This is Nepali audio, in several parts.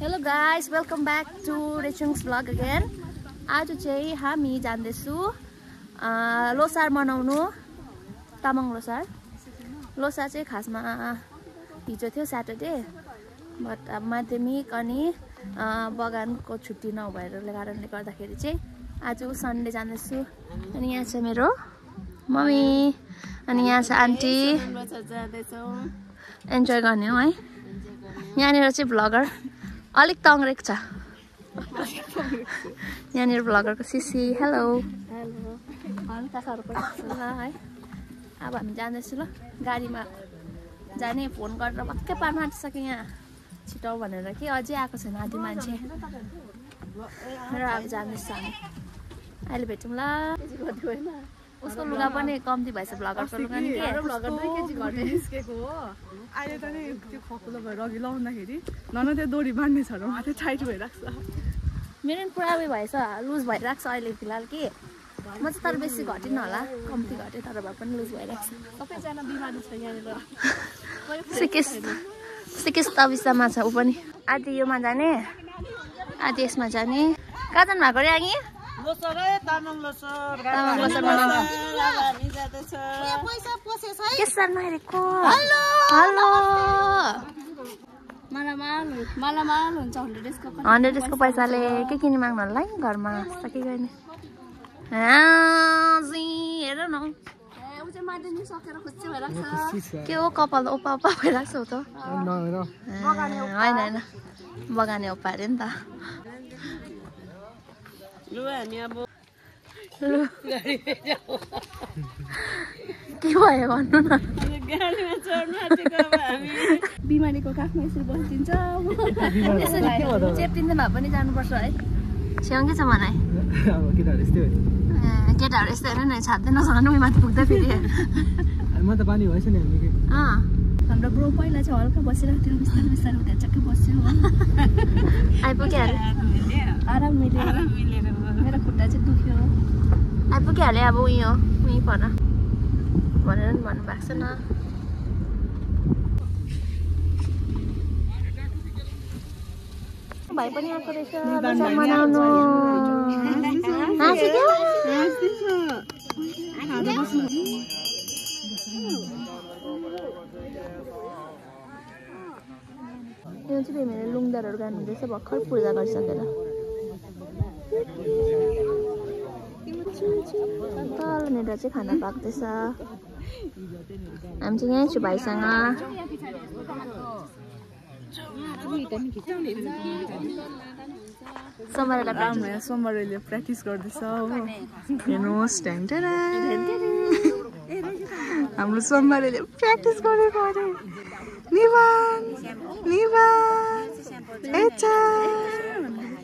Hello guys welcome back to रेचुङ्स blog again आज चाहिँ हामी जाँदैछु लोसार मनाउनु। तामाङ लोसार। लोसार चाहिँ खासमा हिजो थियो स्याटरडे बट अब माध्यमिक अनि बगानको छुट्टी नभएरले कारणले गर्दाखेरि चाहिँ आज सन्डे जाँदैछु। अनि यहाँ छ मेरो मम्मी। अनि यहाँ छ आन्टी। इन्जोय गर्ने हो है। यहाँनिर चाहिँ भ्लगर अलिक तङ्ग्रेक छ। यहाँनिर भ्लगरको सिसी हेलो। हल्का सर्को ल है अब हामी जाँदैछु ल गाडीमा। जाने फोन गरेर पक्कै पार्न आँटिसक्यो यहाँ। छिटो भनेर कि अझै आएको छैन आधी मान्छे। र अब जाँदैछु हामी। अहिले भेटौँ ल उसको लुगा पनि कम्ती भएछ भ्लगरको लुगा नि के? निस्केको हो। अहिले त नि त्यो खकुलो भएर अघि लाउँदाखेरि। नन त्यो दोरी बाँध्ने छ र मात्रै टाइट भइरहेको छ। मेरो पनि पुरा उयो भएछ लुज भइरहेको छ अहिले फिलहाल कि। म चाहिँ तर बेसी घटिनँ होला कम्ती घटेँ तर भए पनि लुज भइरहेको छ। सबैजना बिमारी छ यहाँनिर। सिकिस सिकिस तबिस्तामा छ ऊ पनि। आधी योमा जाने आधी यसमा जाने। कहाँ जानु भएको रे अघि? तामाङ लोसर के हेलो हन्ड्रेड डेजको पैसाले के किने माग्नु होला है घरमा सके गर्ने हेर न के हो कपाल ओपा ओपा भइरहेको छ त होइन होइन बगाने ओपा अरे नि त लु हामी अब लु के भयो भन्नु न गाडीमा चढ्नु आँटेको अब हामी बिमारीको काखमा यसरी बसिदिन्छ चेप्टिँदै भए पनि जानुपर्छ है छ्याङ्गै छ मलाई केटाहरू यस्तै हो ए, केटाहरू यस्तो हेर न छाप्दै नसक्नु उयो माथि पुग्दा फेरि नि म त पानी भएछ नि हामी अँ हाम्रो ब्रो पहिला चाहिँ हल्का बसिरहेको थियो बिस्तारै बिस्तारै चक्कै बस्यो हो आराम मिलेर मेरो खुट्टा चाहिँ दुख्यो आइपुगिहाल्यो अब उयो उहीँ पर भनेर नि भन्नुभएको छ न भाइ पनि आएको रहेछ मनाउनु यो चाहिँ मेरो लुङदारहरू गानुहुँदैछ भर्खर पूजा गरिसकेर तलनिर चाहिँ खाना पाक्दैछ हामी चाहिँ यहीँ छु भाइसँग यहाँ सोमबारले प्र्याक्टिस गर्दैछ हो हेर्नुहोस् ढ्याङ हाम्रो सोमबारेले प्र्याक्टिस गरेको अरे निवान निवान एचा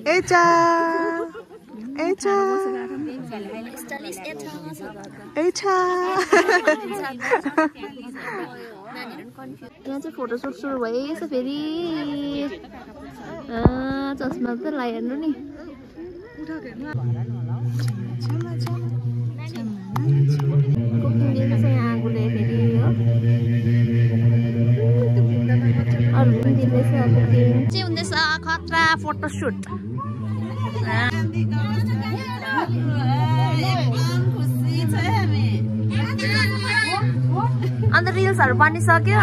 एचा यहाँ चाहिँ फोटोसुट सुरु भएछ फेरि चस्मा त लगाइहाल्नु नि कुकिङ यहाँ फेरि हो अरू पनि दिँदैछ कुकिङ चाहिँ हुँदैछ खतरा फोटोसुट अन्त रिल्सहरू बनिसक्यो।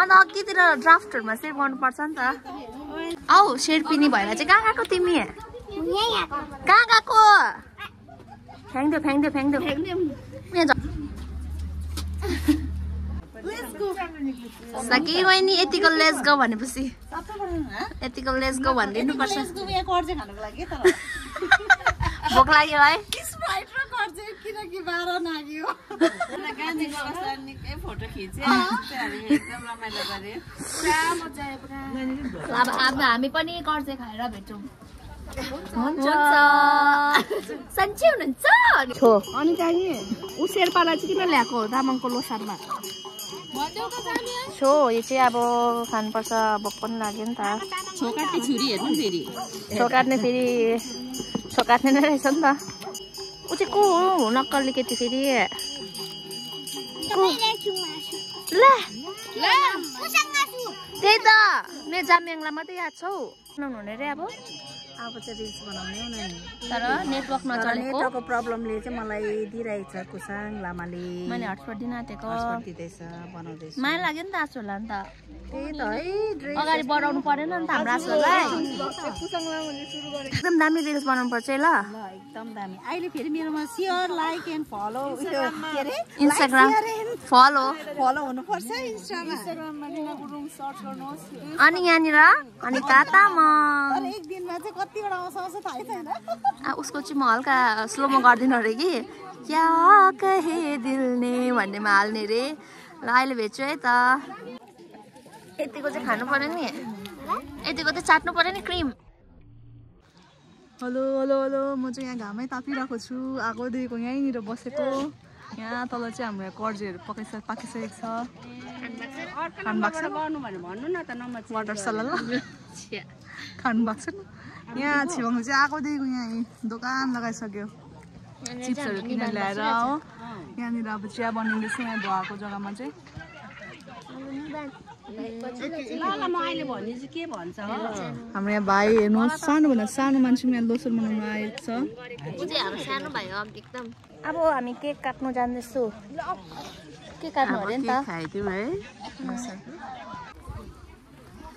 अन्त अघितिर ड्राफ्टहरूमा सेभ गर्नुपर्छ नि त। औ शेर्पिनी भएर चाहिँ कहाँ गएको तिमी? कहाँ गएको? फ्याङ्दियो फ्याङ्दियो फ्याङ्दियो यहाँ सकी बहिनी यतिको लेस गो भनेपछि। यतिको लेस गो भनिदिनु पर्छ भोक लाग्यो है? किनकि बाह्र नाग्यो। फोटो खिच्यो एकदम रमाइलो गऱ्यो। अब अब हामी पनि कर्जे खाएर भेटौँ। हुन्छ। सन्चै हुनुहुन्छ। अनि त्यहाँदेखि ऊ शेर्पालाई चाहिँ किन ल्याएको हो तामाङको लोसारमा? छो यो चाहिँ अब खानुपर्छ भोक पनि लाग्यो नि त। छोकाटे छुरी हेर्नु फेरि। छो काट्ने फेरि छो काट्ने नै रहेछ नि त। ऊ चाहिँ को हो? नक्कली केटी फेरि। त्यही त मेरो जाम्याङलाई मात्रै याद छ हौ। बनाउनु हुने रे अब। अब चाहिँ रिल्स बनाउने हो नि। तर नेटवर्क नचलेको। नेटवर्कको प्रब्लमले चाहिँ मलाई दिइरहेको छ कुसाङ लामाले। मैले हटस्पट दिन आँटेको दिँदैछ बनाउँदैछ। माया लाग्यो नि त आसुहरूलाई नि त त्यही त है अगाडि बढाउनु परेन नि त हाम्रो आसुहरूलाई एकदम दामी रिल्स बनाउनु पर्छ है ल। ल एकदम दामी। अहिले फेरि मेरोमा सेयर लाइक एन्ड फलो के अरे? इन्स्टाग्राम फलो फलो हुनुपर्छ है इन्स्टामा अनि यहाँनिर अनि काता उसको चाहिँ म हल्का स्लोमा गरिदिनु अरे कि। क्या कहे दिल ने भन्नेमा हाल्ने रे। ल अहिले भेट्छु है त। यतिको चाहिँ खानु पर्यो नि। यतिको चाहिँ चाट्नु पर्यो नि क्रिम। हेलो हेलो हेलो म चाहिँ यहाँ घामै तापिरहेको छु। आगोदेखिको यहीँनिर बसेको। यहाँ तल चाहिँ हाम्रो यहाँ कर्जीहरू पकाइस पाकिसकेको छ। खानु भएको छ? गर्नु भने भन्नु न त नम्बर वाटर सल्लाह खानु भएको छ यहाँ छेउमा चाहिँ आगोदेखिको यहाँ दोकान लगाइसक्यो चिप्सहरू किनेर ल्याएर हो यहाँनिर अब चिया बनिँदैछ यहाँ धुवाको जग्गामा चाहिँ ल ल म अहिले भन्ने चाहिँ के भन्छ हो हाम्रो यहाँ भाइ हेर्नुहोस् सानोभन्दा सानो मान्छे पनि यहाँ लोसर मनाउनु आएको छ ऊ चाहिँ हाम्रो सानो भाइ हो अघि एकदम अब हामी केक काट्नु जाँदैछु के काट्नु अरे नि त खाइदिउँ है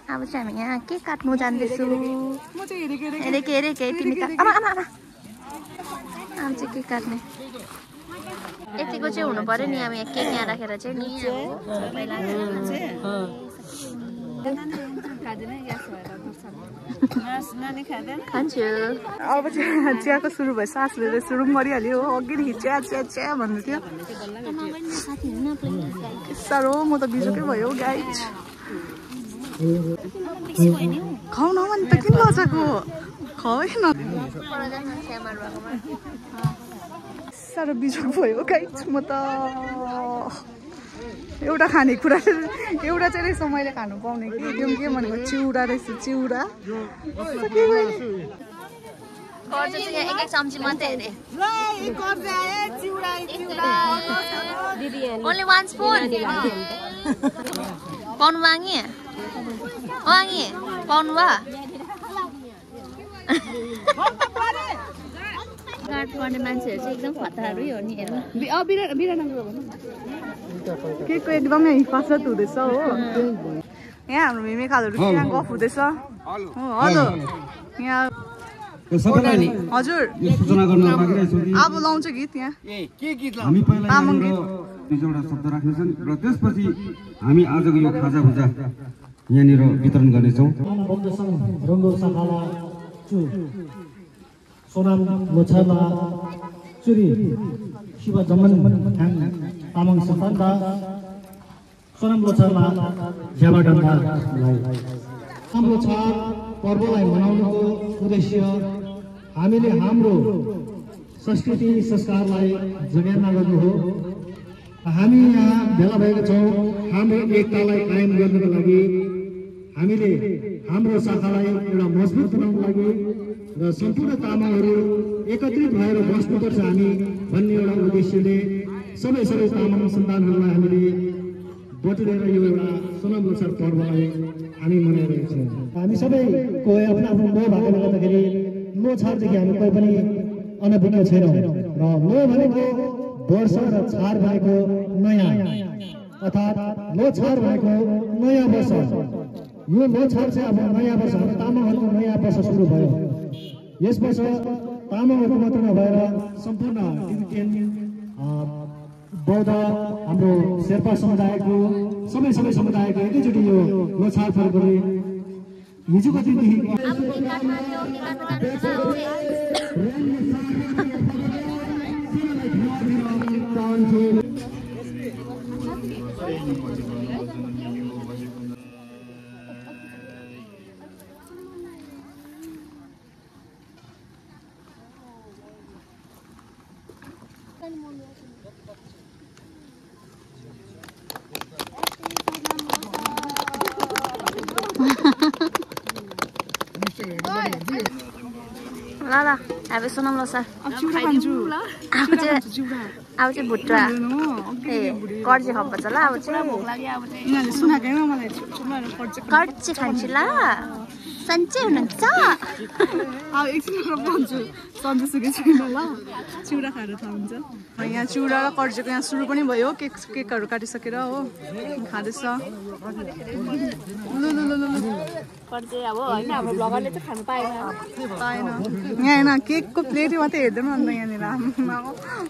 अब चाहिँ हामी यहाँ के काट्नु जाँदैछु म चाहिँ हेरेको हेरेको हेरेको हेरेको है तिमी आमा आमा आमा आम चाहिँ के काट्ने यतिको चाहिँ हुनु पर्यो नि अब यहाँ केक यहाँ राखेर चाहिँ नि अब खान्छु अब चाहिँ चियाको सुरु भयो सासुले सुरु पनि गरिहाल्यो हो अघिदेखि चिया चिया चिया भन्दै थियो साह्रो म त बिजोकै भयो गाई खाउ न भने त किन साह्रो बिजोक भयो गाई म त। एउटा खानेकुरा एउटा चाहिँ रहेछ मैले खानु पाउने कि त्यो के भनेको चिउरा रहेछ चिउरा कर्ज चाहिँ पाउनु गर्ने मान्छेहरू चाहिँ एकदम खतराहरू हो नि हेर्नु केकको एकदमै हिफाजत हुँदैछ हो यहाँ हाम्रो मिमी खालहरू यहाँ गफ हुँदैछ हो हजुर यहाँ हजुर कि अब लाउँछ गीत यहाँ हामी पहिला तामाङ यहाँनिर दुई चारवटा शब्द राख्नेछन् र त्यसपछि हामी आजको यो खाजा भुजा यहाँनिर वितरण गर्नेछौँ। सोनाम लोछाला चुरी। शिव जमन तामाङ सन्तानदा सोनाम लोछाला झ्याबा डम्बालाई सोनाम पर्वलाई मनाउनुको उद्देश्य हामीले हाम्रो संस्कृति संस्कारलाई जगेर्ना गर्नु हो। हामी यहाँ भेला भएका छौँ। हाम्रो एकतालाई कायम गर्नको लागि। हामीले हाम्रो शाखालाई एउटा मजबुत बनाउनको लागि र सम्पूर्ण तामाङहरू एकत्रित भएर बस्नुपर्छ हामी भन्ने एउटा उद्देश्यले सबै सबै तामाङ सन्तानहरूलाई हामीले बटुलेर यो एउटा सोनाम लोसार पर्वलाई हामी मनाइरहेका छौँ। हामी सबैको आफ्नो आफ्नो लो भएकोले गर्दाखेरि लो छाडदेखि हामी कोही पनि अनभिज्ञ छैनौँ। र लो भनेको वर्ष र छाड भनेको नयाँ अर्थात् लोछार भनेको नयाँ वर्ष। यो लोछार चाहिँ अब नयाँ वर्ष हाम्रो तामाङहरूको नयाँ वर्ष सुरु भयो। यस वर्ष तामाङहरूको मात्र नभएर सम्पूर्ण टिबिटियन बौद्ध हाम्रो शेर्पा समुदायको सबै सबै समुदायको एकैचोटि यो लोछार पर्वले हिजोको दिनदेखि ल ल अब सुनौँ ल सर अब चाहिँ भुट्टा कर्जी ल अब चाहिँ। खान्छु ल। सन्चै हुनुहुन्छ। अब एकछिन भन्छु। सन्चो सुकै छैन ल। चिउरा खाएर थाहा हुन्छ। यहाँ चिउरा र कर्जीको यहाँ सुरु पनि भयो। केक केकहरू काटिसकेर हो। खाँदैछ। पाएन। यहाँ होइन केकको प्लेटै मात्रै हेर्दैन अन्त यहाँनिर।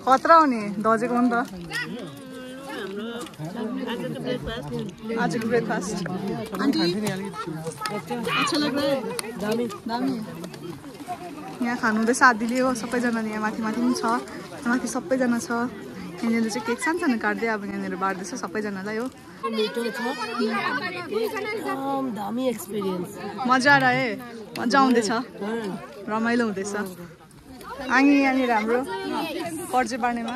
खतरा हो नि धजेको हो नि त। आजको ब्रेकफास्ट आन्टी? अच्छा लग रहा है। दामी। यहाँ खानु हुँदैछ। आदिले हो सबैजनाले यहाँ माथि माथि पनि छ। माथि सबैजना छ। यहाँनिर चाहिँ केक सानो सानो काट्दै अब यहाँनिर बाँड्दैछ सबैजनालाई हो। मजा आएर है। मजा आउँदैछ। रमाइलो हुँदैछ। आङ्गी यहाँनिर हाम्रो कर्जे बार्नेमा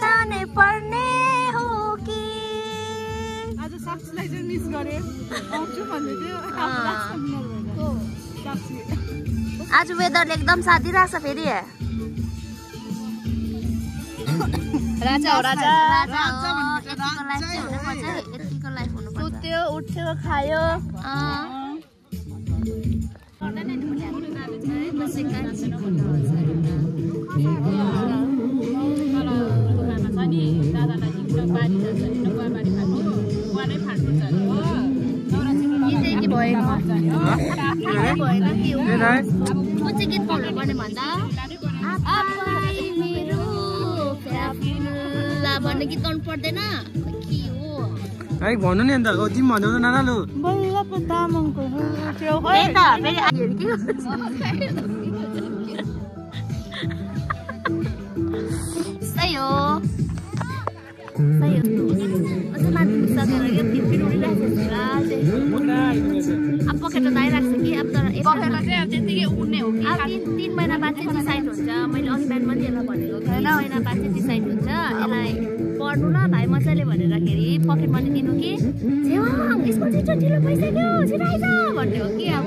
जाने पर्ने हो कि आज साक्षीलाई चाहिँ मिस गरेँ आउँछु भन्दै थियो साक्षी आज वेदरले एकदम साथी रहेछ फेरि सुत्यो उठ्यो खायो। भन्ने गीत गाउनु पर्दैन। के हो? है भन्नु नि अन्त हो तिमी भन्नु त नरालो बल्ल पो तामाङको बुझ्यो त्यही त फेरि आइहरू के गर्दैछ? सही हो सही हो म चाहिँ माथि पुग्छ यो फिरफिर उडिरहेको छ पुरा चाहिँ। अब पखेटा त आइरहेको छ कि अब तर पखेटा चाहिँ अब त्यतिकै उड्ने हो कि अब तिन तिन महिना बाद चाहिँ डिसाइड हुन्छ मैले अघि बिहान पनि यसलाई भनेको कि तिन महिना बाद चाहिँ डिसाइड हुन्छ यसलाई पढ्नु ल भाइ मजाले भनेरखेरि पकेट मनी दिनु कि छेवाङ स्कुल छिटो ढिलो भइसक्यो छिटो आइज भन्ने हो कि अब।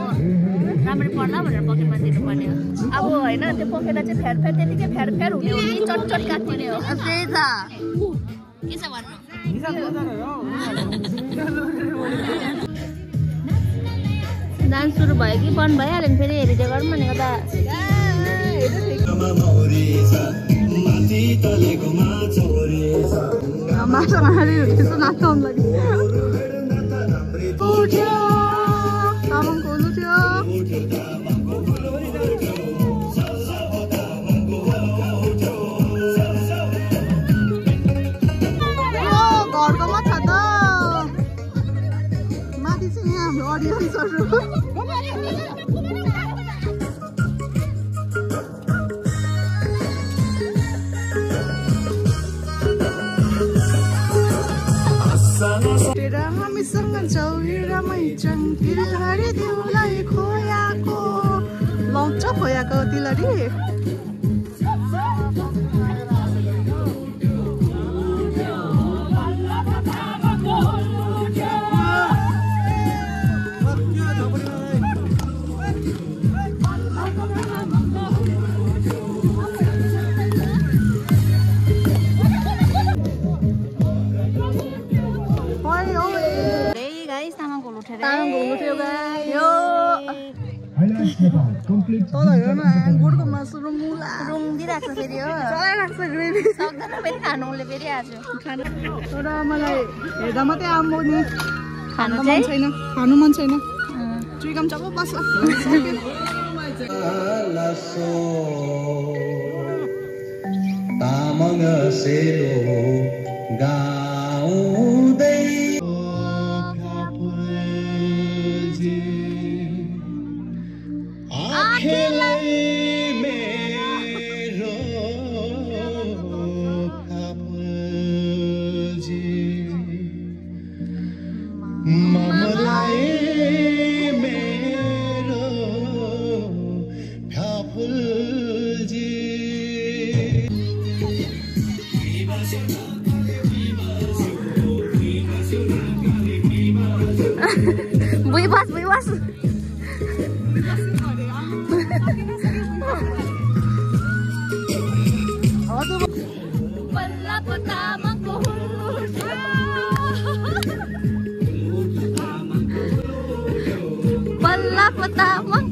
राम्ररी पढ्ला भनेर पकेट मनी दिनुपर्ने हो। अब होइन त्यो पकेटलाई चाहिँ फेर फेर त्यतिकै फेर फेर हुने हो कि चट चट काटिने हो? त्यही त। के छ भन्नु? डान्स सुरु भयो कि बन्द भइहाल्यो नि फेरि हेरिदियो गरौँ भनेको त। माछा मारी त्यसो नाच्नु लागि तामाङको उठ्यो यो घरको माछा त माथि चाहिँ यहाँ हाम्रो अडियन्सहरू चौरामै चङ्किर हरिदेउलाई खोयाको लाउँछ खोयाको तिलरी तल हेर न मासु छ फेरि हो चलाइरहेको छ ग्रेभी सक्दैन फेरि खानु उसले फेरि आज तर मलाई हेर्दा मात्रै आम्बो नि खानु मन चाहिँ छैन खानु मन छैन चुइकम तामाङ सेलो गाउँदै Tama, tama.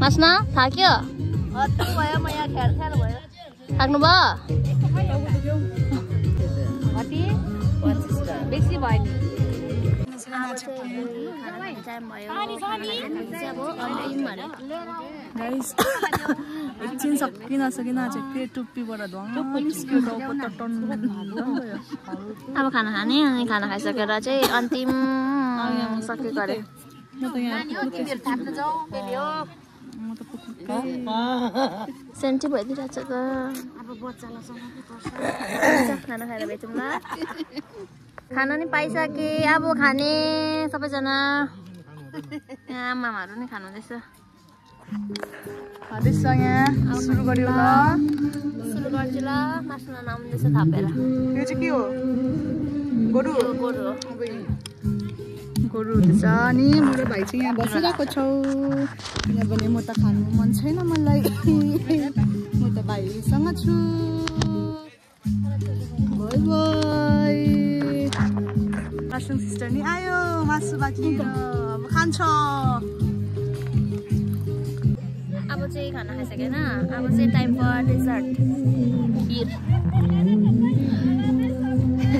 बाँच्न थाक्यो भयो म यहाँ ख्याल ख्याल भयो थाक्नु बेसी एकछिन सकि टुप्पीबाट अब खाना खाने अनि खाना खाइसकेर चाहिँ अन्तिम सकेको अरे म त यहाँ म त पुग्नु सेन्टी भइदिइरहेको छ त। खाना खाएर भेटौँ ल। खाना नि पाइसके। अब खाने सबैजना। नै खानुहुँदैछ खाँदैछ यहाँ। सुरु गर्यो ल। सुरु गर्छु ल। मासु नआउँदैछ थापेर। यो चाहिँ के हो? गोरु? यो गोरु हो। गोरु हुँदैछ अनि मेरो भाइ चाहिँ यहाँ बसिरहेको छौ। किनभने म त खानु मन छैन मलाई। म त भाइसँग छु। मासुङ सिस्टर नि आयो मासु बाँकी अब खान्छ। अब चाहिँ खाना खाइसकेन। अब चाहिँ टाइम फर डेजर्ट खिर।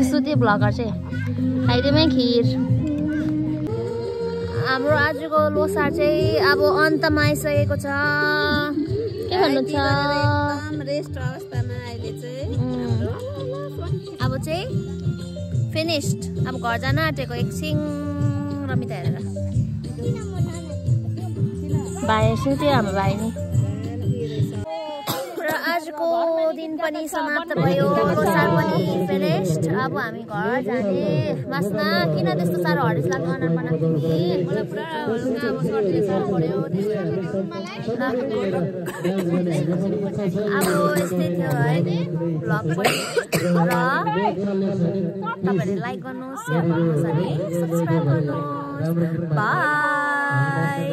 सुते भ्लगर चाहिँ। खाइदिएमै खिर। हाम्रो आजको लोसार चाहिँ अब अन्तमा आइसकेको छ। के भन्नु छ रेस्ट अवस्थामा अहिले चाहिँ अब चाहिँ फिनिस्ड अब घर जान आँटेको एकछिन रमिता हेरेर। भाइ सुत्यो हाम्रो भाइ नि। आजको लोसारको दिन पनि समाप्त भयो। लोसार पनि फिनिस्ड अब हामी घर जाने। बाँच्न किन त्यस्तो साह्रो हरेस लाग्दो अनुहार बनाएको अब यस्तै थियो है। भ्लग पनि र तपाईँहरूले लाइक गर्नुहोस् सेयर गर्नुहोस् अनि सब्सक्राइब गर्नुहोस्। बाई